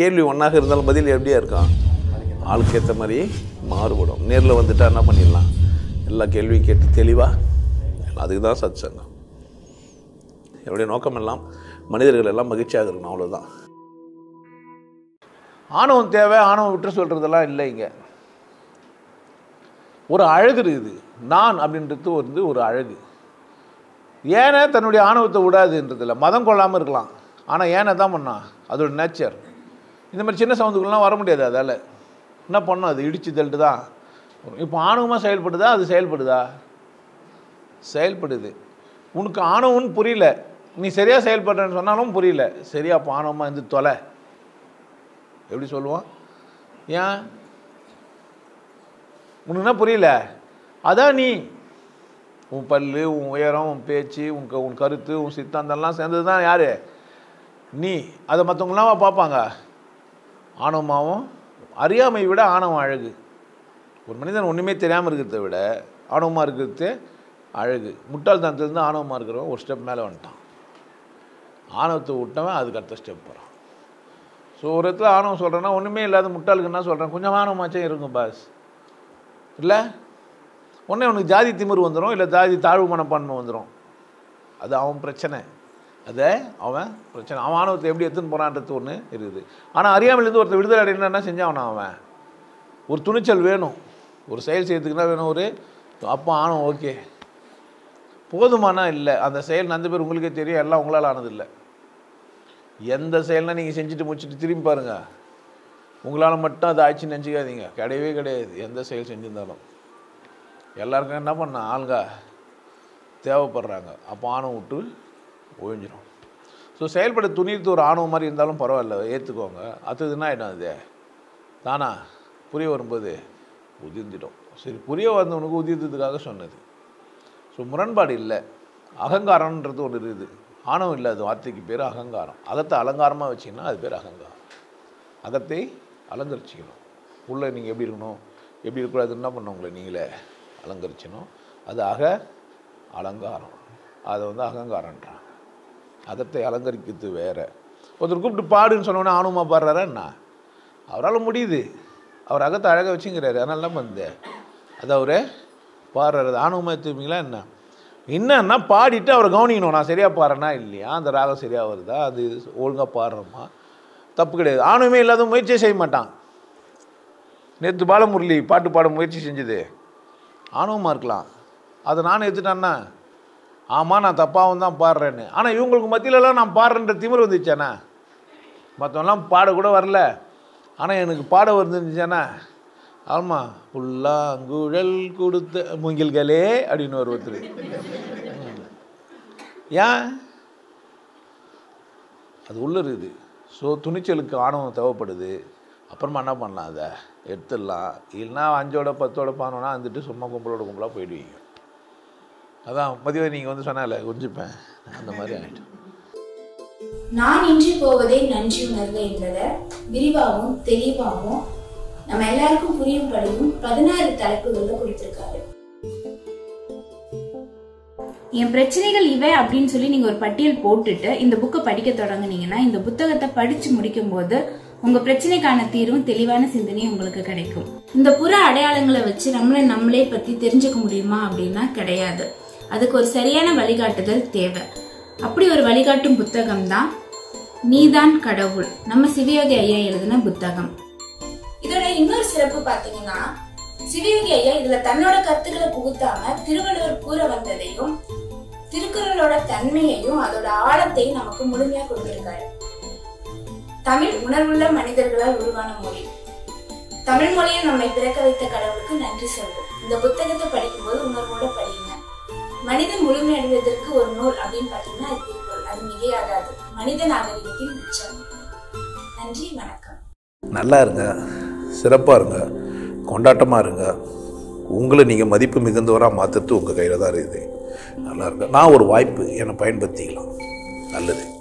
கேள்வி ஒன்றாக இருந்தாலும் பதில் எப்படியா இருக்கும்? ஆளுக்கு ஏற்ற மாதிரி மாறுபடும். நேரில் வந்துட்டா என்ன பண்ணிடலாம்? எல்லா கேள்வியும் கேட்டு தெளிவாக அதுக்கு தான் சத் சங்கம் என்னுடைய நோக்கம் எல்லாம் மனிதர்கள் எல்லாம் மகிழ்ச்சியாக இருக்கணும் அவ்வளோதான் ஆணவம் தேவை ஆணவம் விட்டு சொல்கிறதெல்லாம் இல்லை இங்கே. ஒரு அழகு இருக்குது. நான் அப்படின்றது வந்து ஒரு அழகு. ஏனை தன்னுடைய ஆணவத்தை விடாதுன்றதில்ல மதம் கொள்ளாமல் இருக்கலாம். ஆனால் ஏனை தான் பண்ணான் அதோட நேச்சர் இந்த மாதிரி சின்ன சவுந்துக்குலாம் வர முடியாது அதால். என்ன பண்ணும் அது? இடிச்சு தள்ளிட்டு தான் இப்போ ஆணவமாக செயல்படுதா? அது செயல்படுதா? செயல்படுது. உனக்கு ஆணவம்னு புரியல. நீ சரியாக செயல்படுறேன்னு சொன்னாலும் புரியல. சரியா அப்போ ஆணவமாக இருந்து தொலை. எப்படி சொல்லுவோம்? ஏன்? உனக்கு என்ன புரியல? அதான் நீ. உன் பல்லு உன் உயரம் உன் பேச்சு உன் க உன் கருத்து உன் சித்தாந்தம்லாம் சேர்ந்தது தான் யார்? நீ. அதை மற்றவங்களாம் பார்ப்பாங்க. ஆணவமாகவும் அறியாமை விட ஆணவம் அழகு. ஒரு மனிதன் ஒன்றுமே தெரியாமல் இருக்கிறத விட ஆணவமாக இருக்கிறது அழகு. முட்டாள்தனத்துலேருந்து ஆணவமாக இருக்கிறவன் ஒரு ஸ்டெப் மேலே வந்துட்டான். ஆணவத்தை விட்டவன் அதுக்கு அடுத்த ஸ்டெப் போகிறான் ஸோ ஒரு இடத்துல ஆணவம் சொல்கிறேன்னா ஒன்றுமே இல்லாத முட்டாளுக்கு என்ன சொல்கிறேன் கொஞ்சம் ஆணவமாச்சும் இருங்க பாஸ் இல்லை? உடனே உனக்கு ஜாதி திமிர் வந்துடும் இல்லை ஜாதி தாழ்வு மனப்பான்மை வந்துடும் அது அவன் பிரச்சனை. அதை அவன் பிரச்சனை. அவன் ஆணவத்தை எப்படி எடுத்துன்னு போகிறான்றது ஒன்று இருக்குது. ஆனால் அறியாமலேருந்து ஒருத்தர் விடுதலை அடையினா என்ன செஞ்சான் அவன். ஒரு துணிச்சல் வேணும். ஒரு செயல் செய்யறதுக்குன்னா வேணும் ஒரு அப்போ ஆணவம் ஓகே. போதுமானா இல்லை. அந்த செயல் அந்த பேர் உங்களுக்கே தெரியும். எல்லாம் உங்களால் ஆனதில்லை எந்த செயல்னா நீங்கள் செஞ்சுட்டு முடிச்சுட்டு திரும்பி பாருங்கள் உங்களால் மட்டும் அதை ஆச்சுன்னு நினச்சிக்காதீங்க. கிடையவே கிடையாது. எந்த செயல் செஞ்சிருந்தாலும். எல்லாருக்கும் என்ன பண்ண ஆளுங்க தேவைப்படுறாங்க. அப்போ ஆணவம் விட்டு ஒழிஞ்சிடும் ஸோ செயல்பட துணித்து ஒரு ஆணவம் மாதிரி இருந்தாலும் பரவாயில்ல ஏற்றுக்கோங்க அடுத்ததுன்னா என்ன அது? தானா? புரிய வரும்போது உதிர்ந்துடும். சரி புரிய வந்தவனுக்கு உதிர்ந்ததுக்காக சொன்னது. ஸோ முரண்பாடு இல்லை. அகங்காரம்ன்றது ஒன்று இருக்குது. ஆணவம் இல்லை அது வார்த்தைக்கு பேர் அகங்காரம். அகத்தை அலங்காரமாக வச்சிங்கன்னா அது பேர் அகங்காரம். அகத்தை அலங்கரிச்சிக்கணும். உள்ளே நீங்கள் எப்படி இருக்கணும்? எப்படி இருக்கக்கூடாது என்ன பண்ண உங்களை நீங்களே அலங்கரிச்சணும் அது அக அலங்காரம். அதை வந்து அகங்காரன்றான் அதத்தை அலங்கரிக்கிறது வேற. ஒருத்தர் கூப்பிட்டு பாடுன்னு சொன்னோன்னே ஆணுமா பாடுறாரா என்ன? அவரால் முடியுது. அவர் அகத்தை அழகாக வச்சுங்கிறாரு. அதனால தான் வந்தேன் அது அவரே பாடுறாரு. ஆணுமா எடுத்துப்பீங்களா என்ன? என்னன்னா பாடிட்டு அவரை கவனிக்கணும். நான் சரியாக பாடுறேனா இல்லையா? அந்த ராகம் சரியாக வருதா அது ஒழுங்காக பாடுறோமா? தப்பு கிடையாது. ஆணுமே இல்லாத முயற்சியே செய்ய மாட்டான். நேற்று பாலமுரளி பாட்டு பாட முயற்சி செஞ்சது. ஆணவமாக இருக்கலாம். அதை நான் எடுத்துட்டேன்னா ஆமாம் நான் தப்பாகவும் தான் பாடுறேன்னு. ஆனால் இவங்களுக்கு மத்தியிலலாம் நான் பாடுறேன்ற திமிர் வந்துச்சானே மற்றவெல்லாம் பாடக்கூட வரல. ஆனால் எனக்கு பாட வந்துருந்துச்சானே ஆமாம் புல்லாங்குழல் கொடுத்த மூங்கில்களே அப்படின்னு ஒரு ஒருத்தர். ஏன்? அது உள்ள இருக்குது. ஸோ துணிச்சலுக்கு ஆணவம் தேவைப்படுது. அப்புறமா என்ன பண்ணலாம் அதை? எடுத்துடலாம். இல்லைன்னா அஞ்சோட பத்தோட பானோன்னா வந்துட்டு சும்மா கும்பலோட கும்பலாக போயிடுவீங்க. அதான் மதியம் நீங்கள் வந்து சொன்னால கொஞ்சிப்பேன். அந்த மாதிரி ஆகிட்டு நான் இன்றி போவதே நன்றி உணர்வு என்பதை விரிவாகவும் தெளிவாகவும் நம்ம எல்லாருக்கும் புரியும்படியும் பதினாறு தலைப்புகள்ல கொடுத்திருக்காரு. என் பிரச்சனைகள் இவை அப்படின்னு சொல்லி நீங்க ஒரு பட்டியல் போட்டுட்டு இந்த புக்கை படிக்க தொடங்குனீங்கன்னா இந்த புத்தகத்தை படிச்சு முடிக்கும் போது உங்க பிரச்சனைக்கான தீர்வும் தெளிவான சிந்தனையும் உங்களுக்கு கிடைக்கும். இந்த புற அடையாளங்களை வச்சு நம்மளை நம்மளே பத்தி தெரிஞ்சுக்க முடியுமா அப்படின்னா கிடையாது. அதுக்கு ஒரு சரியான வழிகாட்டுதல் தேவை. அப்படி ஒரு வழிகாட்டும் புத்தகம் தான் நீதான் கடவுள். நம்ம சிவயோகி ஐயா எழுதின புத்தகம். இதோட இன்னொரு சிறப்பு பாத்தீங்கன்னா சிவயோகி ஐயா இதுல தன்னோட கருத்துக்களை புகுத்தாம திருவள்ளுவர் கூற வந்ததையும் திருக்குறளோட தன்மையையும் அதோட ஆழத்தையும் நமக்கு முழுமையா கொடுத்திருக்காரு. தமிழ் உணர்வுள்ள மனிதர்களால் உருவான மொழி. தமிழ் மொழியை நம்மை பிறக்க வைத்த கடவுளுக்கு நன்றி சொல்வோம் இந்த புத்தகத்தை படிக்கும்போது உணர்வோட படியுங்க. மனிதன் முழுமை அடைவதற்கு ஒரு நூல் அப்படின்னு பாத்தீங்கன்னா அது திருக்குறள் அது மிகையாகாது. மனித நாகரிகத்தின் உச்சம். நன்றி வணக்கம். நல்லா இருங்க. சிறப்பாக இருங்க. கொண்டாட்டமாக இருங்க. உங்களை நீங்கள் மதிப்பு மிகுந்தவராக மாற்றுறது உங்கள் கையில் தான் இருக்குது. நல்லா இருங்க. நான் ஒரு வாய்ப்பு என்னை பயன்படுத்திக்கலாம். நல்லது.